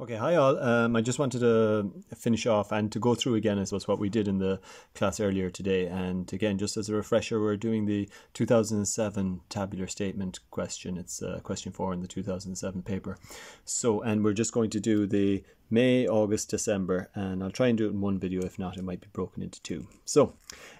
Okay, hi all. Um, I just wanted to finish off and to go through again, as was what we did in the class earlier today. And again, just as a refresher, we're doing the 2007 tabular statement question. It's uh, question four in the 2007 paper. So, and we're just going to do the May, August, December, and I'll try and do it in one video. If not, it might be broken into two. So,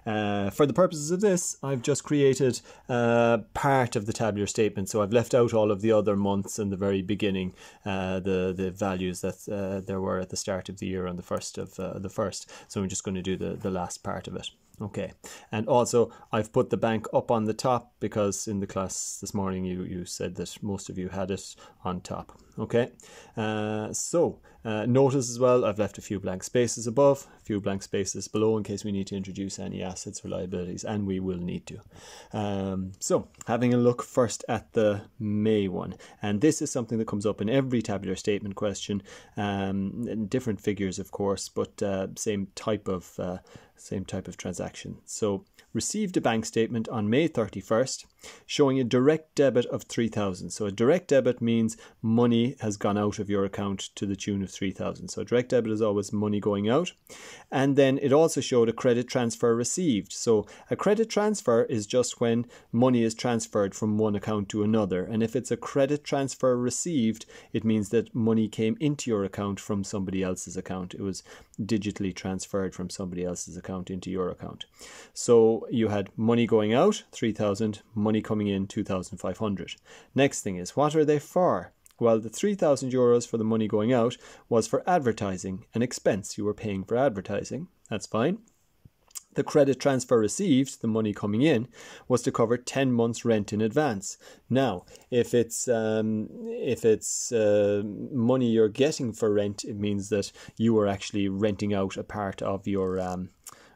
uh, for the purposes of this, I've just created uh, part of the tabular statement. So I've left out all of the other months in the very beginning, uh, the the values that uh, there were at the start of the year on the first of uh, the first. So I'm just going to do the the last part of it. Okay, and also I've put the bank up on the top because in the class this morning you, you said that most of you had it on top. Okay, uh, so uh, notice as well I've left a few blank spaces above, a few blank spaces below in case we need to introduce any assets or liabilities, and we will need to. Um, so having a look first at the May one, and this is something that comes up in every tabular statement question, um, different figures of course, but uh, same type of uh, same type of transaction. So received a bank statement on May 31st showing a direct debit of 3000 so a direct debit means money has gone out of your account to the tune of 3000 so direct debit is always money going out. And then it also showed a credit transfer received. So a credit transfer is just when money is transferred from one account to another. And if it's a credit transfer received it means that money came into your account from somebody else's account. It was digitally transferred from somebody else's account into your account. So you had money going out 3000 money coming in 2500 next thing is what are they for? Well the 3000 euros for the money going out was for advertising an expense you were paying for advertising. That's fine. The credit transfer received, the money coming in, was to cover 10 months' rent in advance. Now, if it's um, if it's uh, money you're getting for rent, it means that you are actually renting out a part of your um,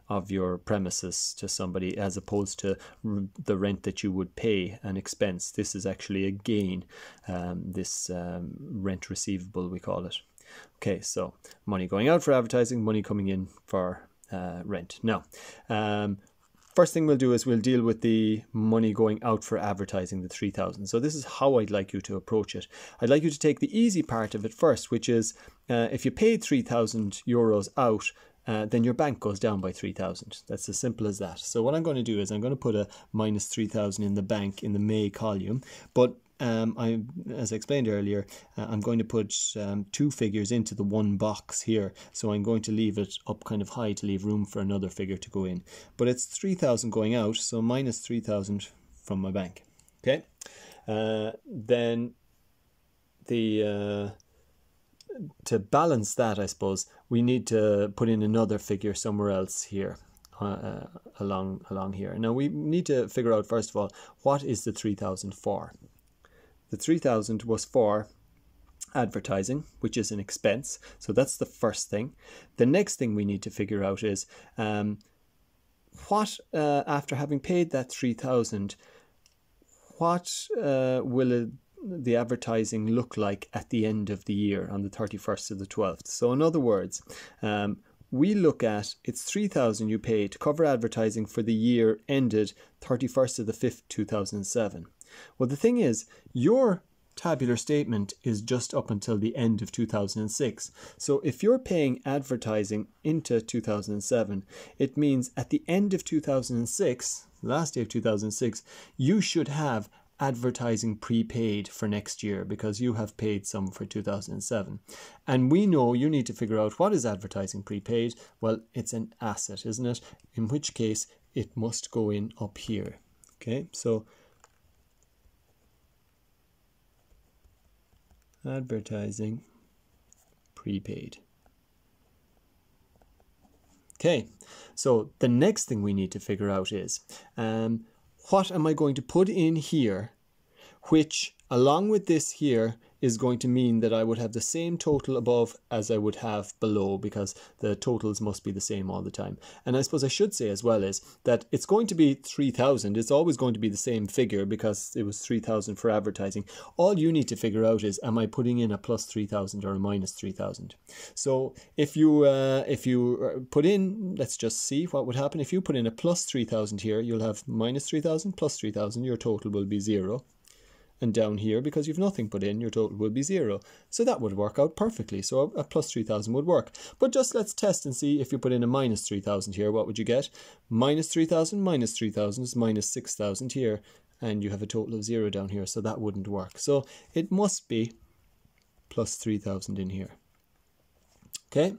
of your premises to somebody as opposed to the rent that you would pay an expense. This is actually a gain, um, this um, rent receivable, we call it. Okay, so money going out for advertising, money coming in for uh, rent. Now, um, first thing we'll do is we'll deal with the money going out for advertising the 3000 so this is how i'd like you to approach it i'd like you to take the easy part of it first which is uh, if you paid 3000 euros out uh, then your bank goes down by 3000 that's as simple as that so what i'm going to do is i'm going to put a minus 3000 in the bank in the may column but um, I, as I explained earlier, uh, I'm going to put um, two figures into the one box here. So I'm going to leave it up kind of high to leave room for another figure to go in. But it's 3,000 going out, so minus 3,000 from my bank. Okay. Uh, then the uh, to balance that, I suppose, we need to put in another figure somewhere else here. Uh, uh, along along here. Now we need to figure out first of all what is the 3000 for. The 3000 was for advertising, which is an expense. So that's the first thing. The next thing we need to figure out is um, what uh, after having paid that 3000 what uh, will it the advertising look like at the end of the year on the 31st of the 12th. So, in other words, um, we look at it's 3000 you pay to cover advertising for the year ended 31st of the 5th 2007 well the thing is your tabular statement is just up until the end of 2006 so if you're paying advertising into 2007 it means at the end of 2006 last day of 2006 you should have advertising prepaid for next year because you have paid some for 2007. And we know you need to figure out what is advertising prepaid. Well, it's an asset, isn't it? In which case it must go in up here. Okay, so advertising prepaid. Okay, so the next thing we need to figure out is um, what am I going to put in here, which along with this here is going to mean that I would have the same total above as I would have below because the totals must be the same all the time. And I suppose I should say as well is that it's going to be 3000. It's always going to be the same figure because it was 3000 for advertising. All you need to figure out is am I putting in a plus 3000 or a minus 3000. So if you uh, if you uh, put in let's just see what would happen if you put in a plus 3000 here you'll have minus 3000 plus 3000 your total will be 0 and down here, because you've nothing put in, your total would be zero. So that would work out perfectly. So a, plus 3000 would work. But just let's test and see if you put in a minus 3000 here, what would you get? Minus 3000 minus 3000 is minus 6000 here. And you have a total of zero down here, so that wouldn't work. So it must be plus 3000 in here. Okay,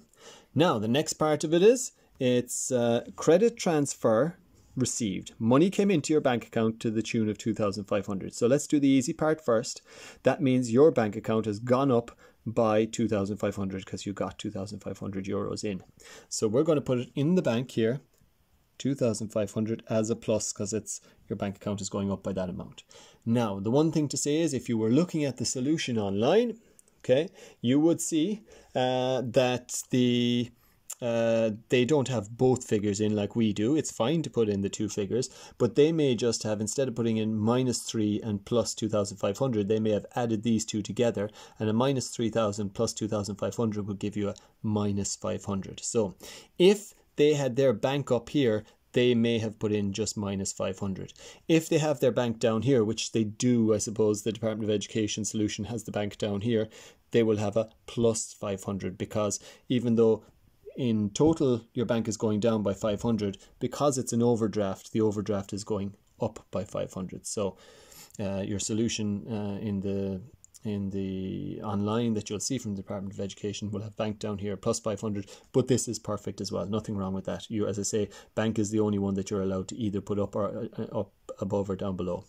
now the next part of it is it's uh, credit transfer received. Money came into your bank account to the tune of 2,500. So let's do the easy part first. That means your bank account has gone up by 2,500 because you got 2,500 euros in. So we're going to put it in the bank here, 2,500 as a plus because it's your bank account is going up by that amount. Now, the one thing to say is if you were looking at the solution online, okay, you would see uh, that the uh, they don't have both figures in like we do. It's fine to put in the two figures, but they may just have, instead of putting in minus 3 and plus 2,500, they may have added these two together, and a minus 3,000 plus 2,500 would give you a minus 500. So if they had their bank up here, they may have put in just minus 500. If they have their bank down here, which they do, I suppose the Department of Education solution has the bank down here, they will have a plus 500 because even though in total your bank is going down by 500 because it's an overdraft the overdraft is going up by 500 so uh, your solution uh, in the in the online that you'll see from the Department of Education will have bank down here plus 500 but this is perfect as well. Nothing wrong with that. You as I say bank is the only one that you're allowed to either put up or uh, up above or down below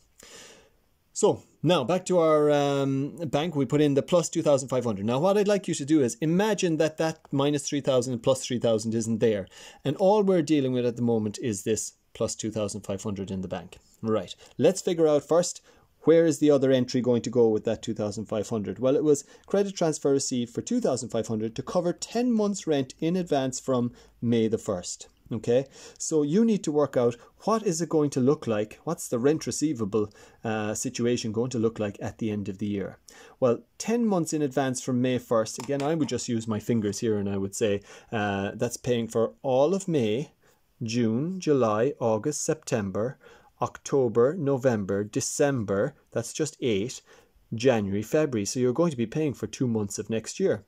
so now back to our um, bank, we put in the plus 2,500. Now what I'd like you to do is imagine that that minus 3,000 and plus 3,000 isn't there. And all we're dealing with at the moment is this plus 2,500 in the bank. Right, let's figure out first where is the other entry going to go with that 2,500? Well, it was credit transfer received for 2,500 to cover 10 months rent in advance from May the 1st. Okay, so you need to work out what is it going to look like? What's the rent receivable uh, situation going to look like at the end of the year? Well, 10 months in advance from May 1st, again, I would just use my fingers here and I would say uh, that's paying for all of May, June, July, August, September, October, November, December, that's just eight, January, February. So you're going to be paying for two months of next year.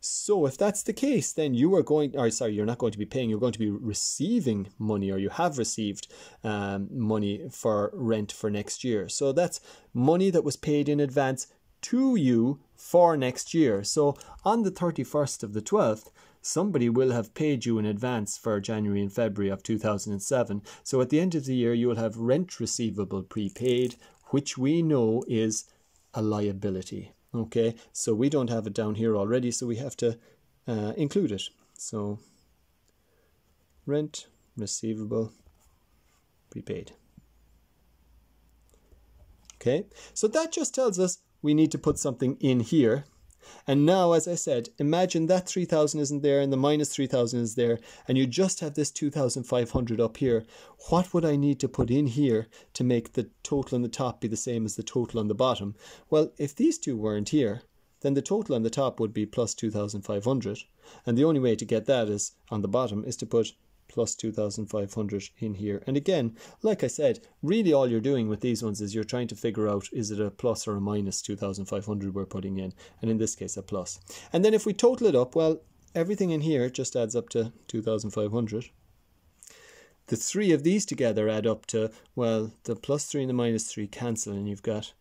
So if that's the case, then you are going, or sorry, you're not going to be paying, you're going to be receiving money or you have received um, money for rent for next year. So that's money that was paid in advance to you for next year. So on the 31st of the 12th, somebody will have paid you in advance for January and February of 2007. So at the end of the year, you will have rent receivable prepaid, which we know is a liability. Okay, so we don't have it down here already, so we have to uh, include it. So rent receivable prepaid. Okay, so that just tells us we need to put something in here and now, as I said, imagine that 3000 isn't there and the minus 3000 is there, and you just have this 2500 up here. What would I need to put in here to make the total on the top be the same as the total on the bottom? Well, if these two weren't here, then the total on the top would be plus 2500. And the only way to get that is on the bottom is to put plus 2500 in here. And again, like I said, really all you're doing with these ones is you're trying to figure out is it a plus or a minus 2500 we're putting in, and in this case a plus. And then if we total it up, well, everything in here just adds up to 2500. The three of these together add up to, well, the plus 3 and the minus 3 cancel, and you've got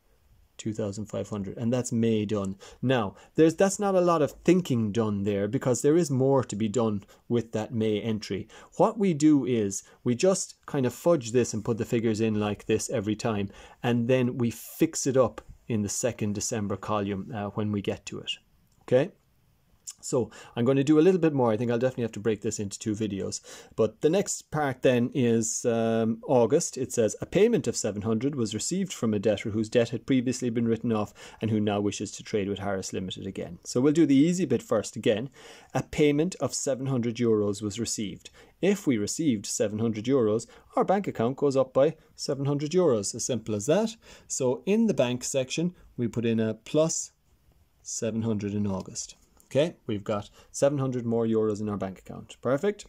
2500 and that's May done. Now, there's that's not a lot of thinking done there because there is more to be done with that May entry. What we do is we just kind of fudge this and put the figures in like this every time and then we fix it up in the second December column uh, when we get to it. Okay? So I'm going to do a little bit more. I think I'll definitely have to break this into two videos. But the next part then is um, August. It says a payment of 700 was received from a debtor whose debt had previously been written off and who now wishes to trade with Harris Limited again. So we'll do the easy bit first again. A payment of 700 euros was received. If we received 700 euros, our bank account goes up by 700 euros. As simple as that. So in the bank section, we put in a plus 700 in August. Okay, we've got 700 more euros in our bank account. Perfect.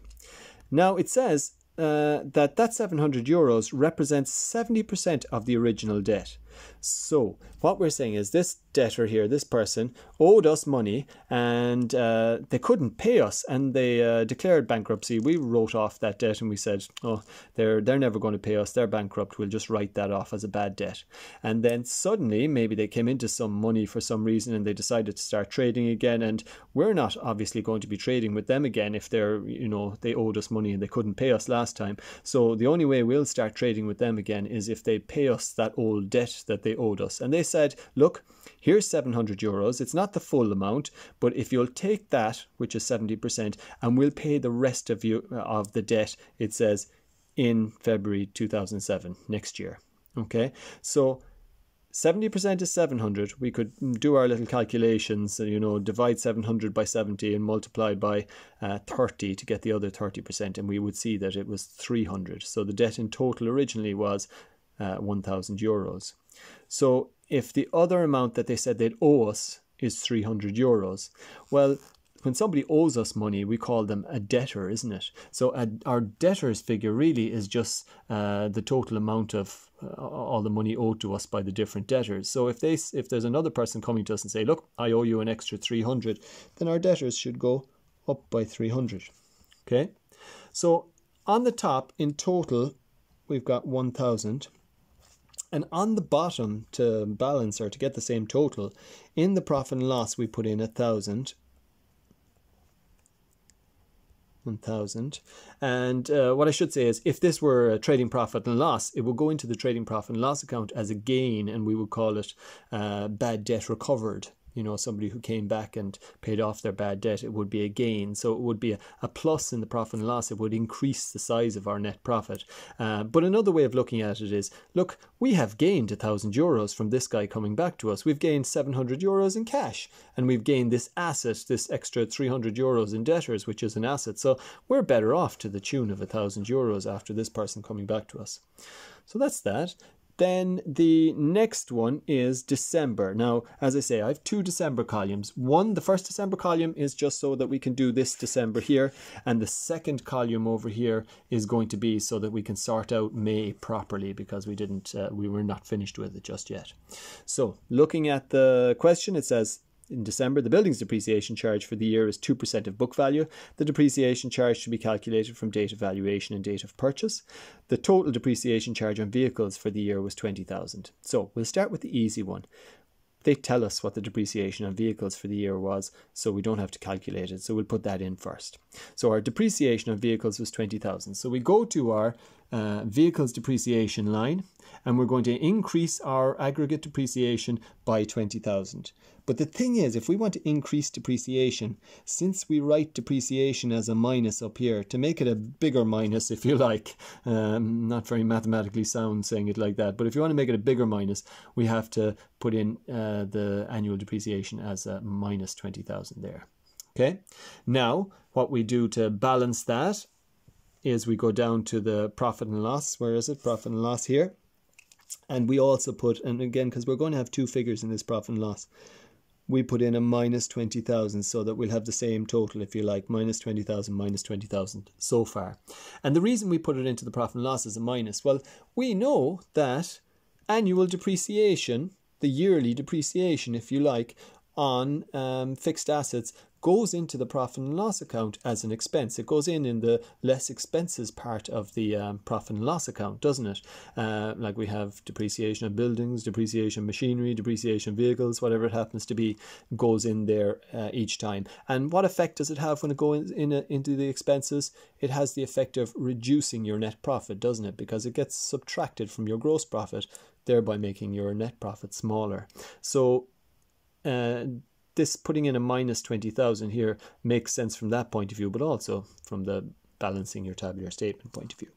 Now it says uh, that that 700 euros represents 70% of the original debt. So what we're saying is this debtor here, this person, owed us money and uh, they couldn't pay us and they uh, declared bankruptcy. We wrote off that debt and we said, oh, they're, they're never going to pay us. They're bankrupt. We'll just write that off as a bad debt. And then suddenly, maybe they came into some money for some reason and they decided to start trading again. And we're not obviously going to be trading with them again if they're, you know, they owed us money and they couldn't pay us last time. So the only way we'll start trading with them again is if they pay us that old debt that they owed us. And they said, look, here's 700 euros. It's not the full amount, but if you'll take that, which is 70%, and we'll pay the rest of you of the debt, it says in February 2007, next year. Okay, so 70% is 700. We could do our little calculations, you know, divide 700 by 70 and multiply by uh, 30 to get the other 30%, and we would see that it was 300. So the debt in total originally was uh, 1,000 euros. So if the other amount that they said they'd owe us is 300 euros, well, when somebody owes us money, we call them a debtor, isn't it? So a, our debtors figure really is just uh, the total amount of uh, all the money owed to us by the different debtors. So if they if there's another person coming to us and say, "Look, I owe you an extra 300," then our debtors should go up by 300. Okay? So on the top in total we've got 1000 and on the bottom to balance or to get the same total in the profit and loss we put in a thousand. 1000 and uh, what I should say is if this were a trading profit and loss it would go into the trading profit and loss account as a gain and we would call it uh, bad debt recovered you know somebody who came back and paid off their bad debt it would be a gain. So it would be a, a plus in the profit and loss. It would increase the size of our net profit. Uh, but another way of looking at it is look we have gained a thousand euros from this guy coming back to us. We've gained 700 euros in cash and we've gained this asset this extra 300 euros in debtors which is an asset. So we're better off to the tune of a thousand euros after this person coming back to us. So that's that. Then the next one is December. Now, as I say, I have two December columns. One, the first December column is just so that we can do this December here. And the second column over here is going to be so that we can sort out May properly because we didn't, uh, we were not finished with it just yet. So looking at the question, it says, in December, the building's depreciation charge for the year is 2% of book value. The depreciation charge should be calculated from date of valuation and date of purchase. The total depreciation charge on vehicles for the year was 20,000. So we'll start with the easy one. They tell us what the depreciation on vehicles for the year was, so we don't have to calculate it. So we'll put that in first. So our depreciation on vehicles was 20,000. So we go to our uh, vehicles depreciation line and we're going to increase our aggregate depreciation by 20,000. But the thing is, if we want to increase depreciation, since we write depreciation as a minus up here, to make it a bigger minus, if you like, um, not very mathematically sound saying it like that, but if you want to make it a bigger minus, we have to put in uh, the annual depreciation as a minus 20,000 there. Okay, now what we do to balance that is we go down to the profit and loss. Where is it? Profit and loss here. And we also put, and again, because we're going to have two figures in this profit and loss, we put in a minus 20,000 so that we'll have the same total, if you like, minus 20,000, minus 20,000 so far. And the reason we put it into the profit and loss as a minus, well, we know that annual depreciation, the yearly depreciation, if you like, on um, fixed assets goes into the profit and loss account as an expense. It goes in in the less expenses part of the um, profit and loss account, doesn't it? Uh, like we have depreciation of buildings, depreciation machinery, depreciation vehicles, whatever it happens to be, goes in there uh, each time. And what effect does it have when it goes in, in into the expenses? It has the effect of reducing your net profit, doesn't it? Because it gets subtracted from your gross profit, thereby making your net profit smaller. So uh, this putting in a minus 20,000 here makes sense from that point of view, but also from the balancing your tabular statement point of view.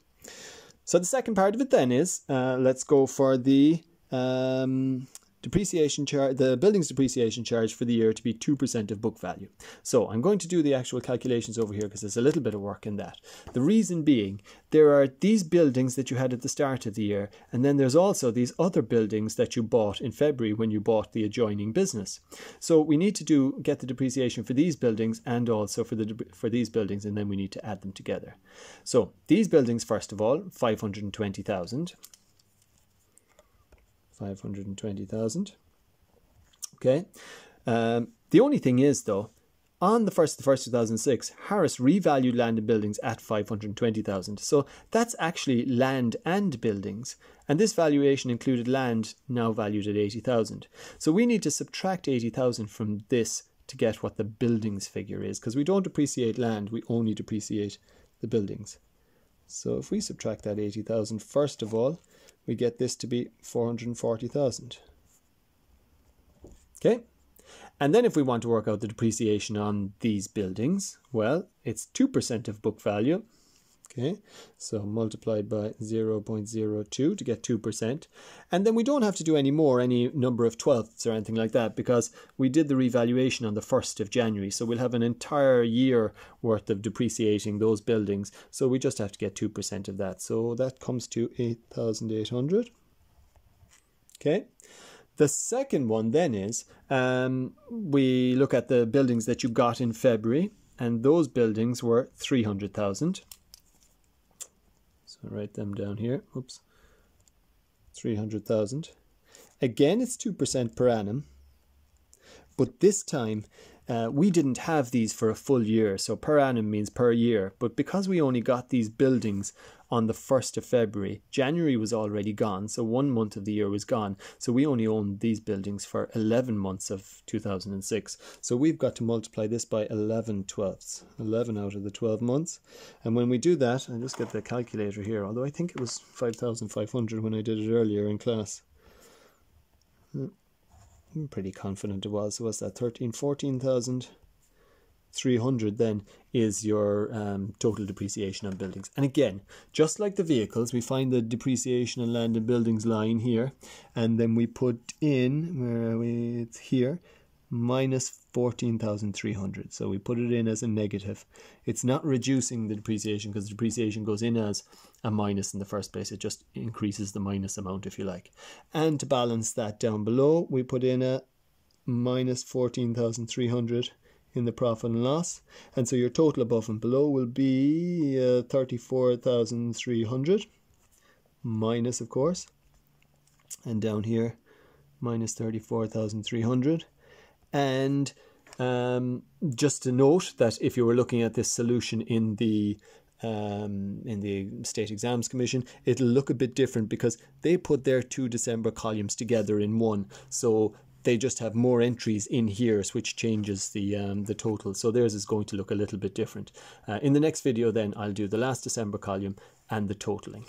So the second part of it then is, uh, let's go for the um, depreciation charge, the building's depreciation charge for the year to be 2% of book value. So I'm going to do the actual calculations over here because there's a little bit of work in that. The reason being, there are these buildings that you had at the start of the year, and then there's also these other buildings that you bought in February when you bought the adjoining business. So we need to do get the depreciation for these buildings and also for the for these buildings, and then we need to add them together. So these buildings, first of all, 520,000. 520,000. Okay. Um, the only thing is, though, on the 1st of the 1st 2006, Harris revalued land and buildings at 520,000. So that's actually land and buildings. And this valuation included land now valued at 80,000. So we need to subtract 80,000 from this to get what the buildings figure is because we don't depreciate land, we only depreciate the buildings. So if we subtract that 80,000 first of all, we get this to be 440,000. Okay, and then if we want to work out the depreciation on these buildings, well, it's 2% of book value. Okay, so multiplied by 0.02 to get 2%. And then we don't have to do any more, any number of twelfths or anything like that, because we did the revaluation on the 1st of January. So we'll have an entire year worth of depreciating those buildings. So we just have to get 2% of that. So that comes to 8,800. Okay. The second one then is um, we look at the buildings that you got in February, and those buildings were 300,000. Write them down here. Oops. 300,000. Again, it's 2% per annum. But this time, uh, we didn't have these for a full year. So per annum means per year. But because we only got these buildings on the 1st of February. January was already gone, so one month of the year was gone. So we only owned these buildings for 11 months of 2006. So we've got to multiply this by 11 twelfths, 11 out of the 12 months. And when we do that, I just get the calculator here, although I think it was 5,500 when I did it earlier in class. Hmm, I'm pretty confident it was. Was that 13, 14,000? 300 then is your um, total depreciation on buildings. And again, just like the vehicles, we find the depreciation on land and buildings line here, and then we put in, where we, it's here, minus 14,300. So we put it in as a negative. It's not reducing the depreciation because the depreciation goes in as a minus in the first place. It just increases the minus amount if you like. And to balance that down below, we put in a minus 14,300 in the profit and loss. And so your total above and below will be uh, 34,300 minus, of course. And down here, minus 34,300. And um, just to note that if you were looking at this solution in the um, in the State Exams Commission, it'll look a bit different because they put their two December columns together in one. So they just have more entries in here which changes the um, the total. So theirs is going to look a little bit different. Uh, in the next video then I'll do the last December column and the totaling